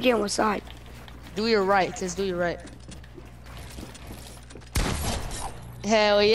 Again, what side? Do your right. Just do your right. Hell yeah.